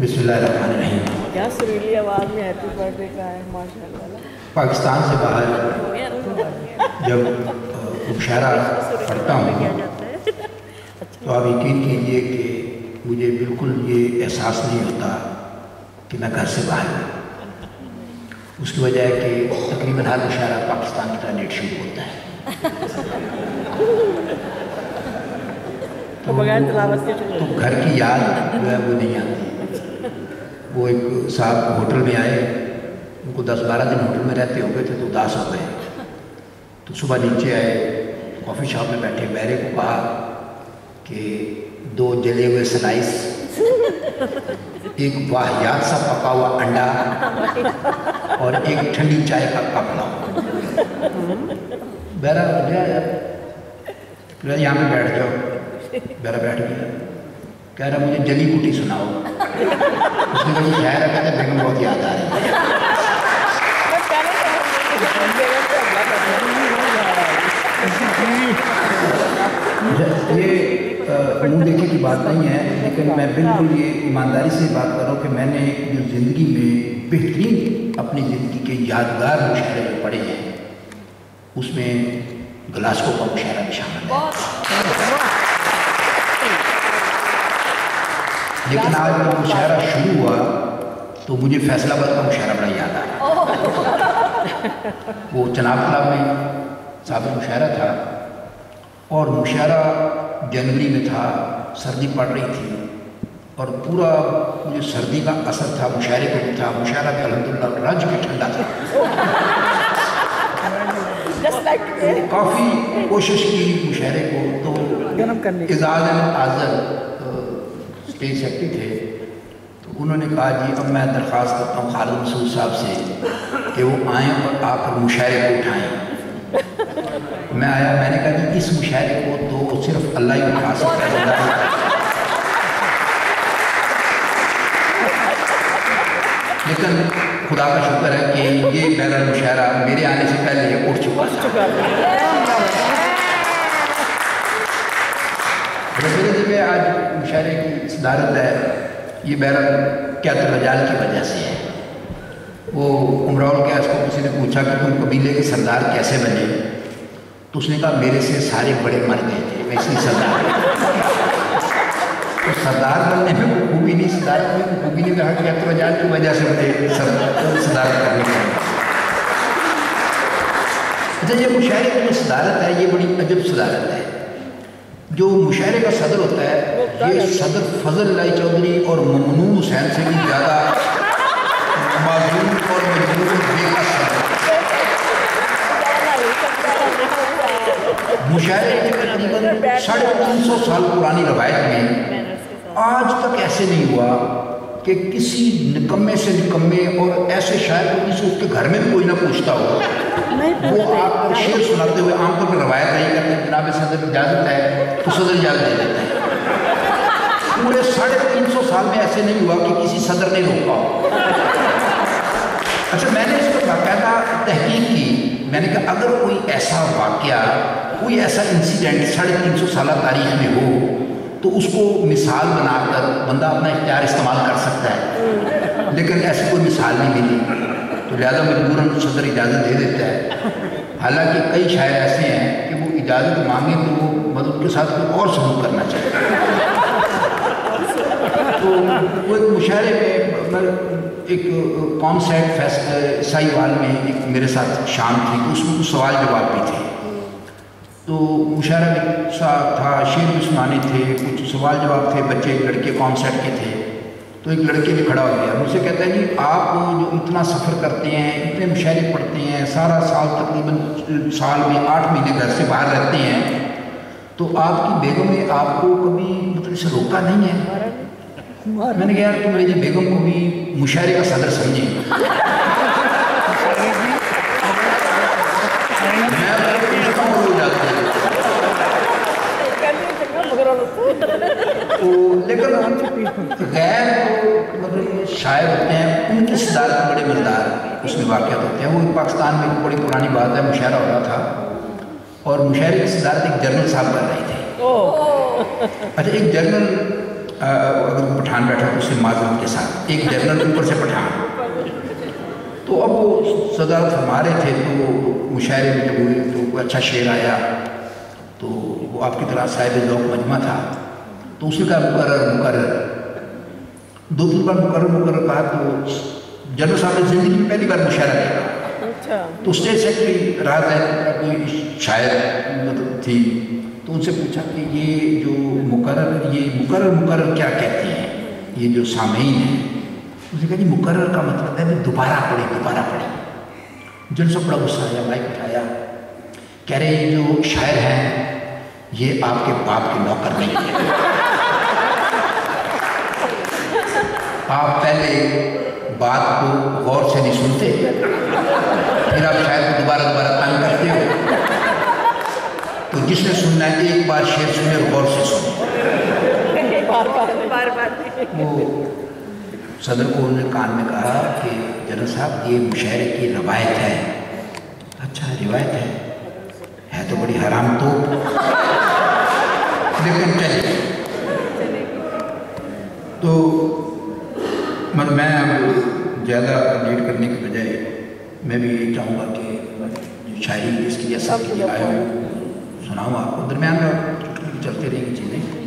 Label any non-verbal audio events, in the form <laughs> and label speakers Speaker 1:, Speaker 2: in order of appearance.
Speaker 1: बिस्मिल्लाहिर्रहमानिर्रहीम।
Speaker 2: क्या सुरीली आवाज़ में हैप्पी बर्थडे का है माशाल्लाह।
Speaker 1: पाकिस्तान से बाहर जब <laughs> मुशायरा पढ़ता हूँ तो आप यकीन कीजिए कि मुझे बिल्कुल ये एहसास नहीं होता कि मैं घर से बाहर हूँ। उसकी वजह है कि तकरीबन हर मुशायरा पाकिस्तान की नेट शुरू होता है। <laughs>
Speaker 2: तो चले
Speaker 1: तो घर की याद जो है वो नहीं आती। वो एक साहब होटल में आए, उनको दस बारह दिन होटल में रहते हो गए थे तो उदास हो गए। तो सुबह नीचे आए, कॉफ़ी शॉप में बैठे बैरे को कहा कि दो जले हुए स्लाइस, एक वाहियात सा पका हुआ अंडा और एक ठंडी चाय का कप लाओ। बैरा यहाँ पे बैठ जाओ। बैरा बैठ गया। कह रहा, मुझे जली कुटी सुनाओ। उसने कहते बेगम बहुत याद आ रही है। ये मुँह देखने की बात नहीं है, लेकिन मैं बिल्कुल ये ईमानदारी से बात कर रहा हूँ कि मैंने जो ज़िंदगी में बेहतरीन अपनी ज़िंदगी के यादगार मुशायरे जो पढ़े हैं, उसमें गलास्को का मुशायरा भी शामिल है। लेकिन आज जब मुशायरा शुरू हुआ तो मुझे फैसलाबाद का मुशायरा बड़ा याद आया वो चनाब क्लब में साबित मुशायरा था और मुशायरा जनवरी में था सर्दी पड़ रही थी और पूरा मुझे सर्दी का असर था मुशायरे भी था मुशायरा भी अलहमदिल्ला रज के ठंडा था। तो काफ़ी कोशिश की मुशायरे को तो एजाज आज़र स्टेज सेक्रेटरी थे तो उन्होंने कहा, जी, अब मैं दरख्वास्त करता हूँ खालिद मसूद साहब से कि वो आएँ और आकर मुशायरे को उठाएँ। मैं आया, मैंने कहा कि इस मुशायरे को तो सिर्फ़ अल्लाह ही उठा सकता है। लेकिन खुदा का शुक्र है कि ये मेरा मुशायरा मेरे आने से पहले उठ चुका था।
Speaker 2: चुका
Speaker 1: जी में आज मुशायरे की सदारत है। ये मेरा क्या तो रजाल की वजह से है। वो उमराउल के को किसी ने पूछा कि तुम कबीले के सरदार कैसे बने? तो उसने कहा, मेरे से सारे बड़े मर गए थे, मैं इसलिए सरदार तो सरदार बनने में वो खूबी नहीं में खूबी नहीं, कहा कि तो रजाल की वजह से मुझे सर- सदारत करनी अच्छा ये मुशायरे की सदारत है, ये बड़ी अजब सदारत है। जो मुशायरे का सदर होता है, ये सदर फजल लाई चौधरी और ममनू हुसैन से भी ज़्यादा माजूम और मुशायरे की तकरीबन साढ़े तीन सौ साल पुरानी रवायत में आज तक ऐसे नहीं हुआ कि किसी निकम्मे से निकम्मे और ऐसे शायर को किसी उसके घर में भी कोई ना पूछता हो। वो आपको शेर सुनाते हुए आमतौर पर रवायत नहीं करते जनाब सदर इजाज़त है तो सदर इजाज़त दे देते हैं। पूरे साढ़े तीन सौ साल में ऐसे नहीं हुआ कि किसी सदर ने रोका अच्छा मैंने इस पर बाकायदा तहकीक की। मैंने कहा अगर कोई ऐसा वाक़या कोई ऐसा इंसिडेंट साढ़े तीन सौ साल तारीख में हो तो उसको मिसाल बनाकर बंदा अपना इख्तियार इस्तेमाल कर सकता है। लेकिन ऐसी कोई मिसाल नहीं मिली। तो लिहाजा मजबूरन सदर इजाज़त दे देता है। हालाँकि कई शायर ऐसे हैं कि वो इजाज़त मांगे तो वो मतलब उसके साथ कोई और सलूक करना चाहिए तो वो एक मुशायरे में मैं एक कॉन्सर्ट फेस्ट साईवाल में एक मेरे साथ शाम थी। उसमें कुछ सवाल जवाब भी थे। तो मुशायरा भी सा था शेर भी सुनाने थे कुछ सवाल जवाब थे बच्चे एक लड़के कॉन्सर्ट के थे। तो एक लड़के भी खड़ा हो गया। मुझसे कहता है जी आप जो इतना सफ़र करते हैं इतने मुशायरे पढ़ते हैं सारा साल तकरीबन साल में आठ महीने घर से बाहर रहते हैं तो आपकी बेगम ने आपको कभी मतलब इसे रोका नहीं है? मैंने कहा यार तुम मेरी बेगम को भी मुशायरे का सदर समझे मैं आपको पूछता हूँ वो जाते हैं तो लेकिन गैर मतलब ये शायर होते हैं उनकी सदारत बड़े मज़ेदार उसमें वाक़ होते हैं। वो पाकिस्तान में एक बड़ी पुरानी बात है मुशायरा हो रहा था। और मुशायरे की सदारत एक जर्नल साहब कर रहे थे। अच्छा एक जर्नल अगर कोई पठान बैठा तो उससे माजरत के साथ एक जर्नल ऊपर से पठान। तो अब वो सदारत फरमा रहे थे तो मुशायरे में जब हुए तो अच्छा शेर आया तो वो आपकी तरह साहिब ज़ौक मजमा था। तो उसने कहा मुकर मुकर दो तीन बार मुकर मुकर कहा तो जनरल साहब ने ज़िंदगी में पहली बार मुशायरा देखा
Speaker 2: अच्छा।
Speaker 1: तो स्टेज सेक्रेटरी रात है कोई शायर मतलब थी तो उनसे पूछा कि ये जो मुकर्रर ये मुकर्रर मुकर क्या कहती हैं? ये जो सामीन है। उसने कहा जी मुकर्रर का मतलब है दोबारा पढ़े दोबारा पढ़े। जन सब बड़ा गुस्सा आया माइक उठाया। कह रहे ये जो शायर हैं ये आपके बाप के नौकर नहीं है। आप पहले बात को गौर से नहीं सुनते, फिर आप शायद दोबारा दोबारा तंग करते हो। तो जिसने सुनना है, एक बार शेर सुने गौर से सुने। सदर को उन्होंने कान में कहा कि, जनरल साहब, ये मुशायरे की रवायत है। अच्छा रिवायत है? है तो बड़ी हराम तो लेकिन चाहिए तो मगर मैं अब ज़्यादा लीड करने के बजाय मैं भी यही चाहूँगा कि जो शायरी इसकी जैसा आया हूँ सुनाऊँ आपको। दरम्यान में चलती रहेंगी चीज़ें।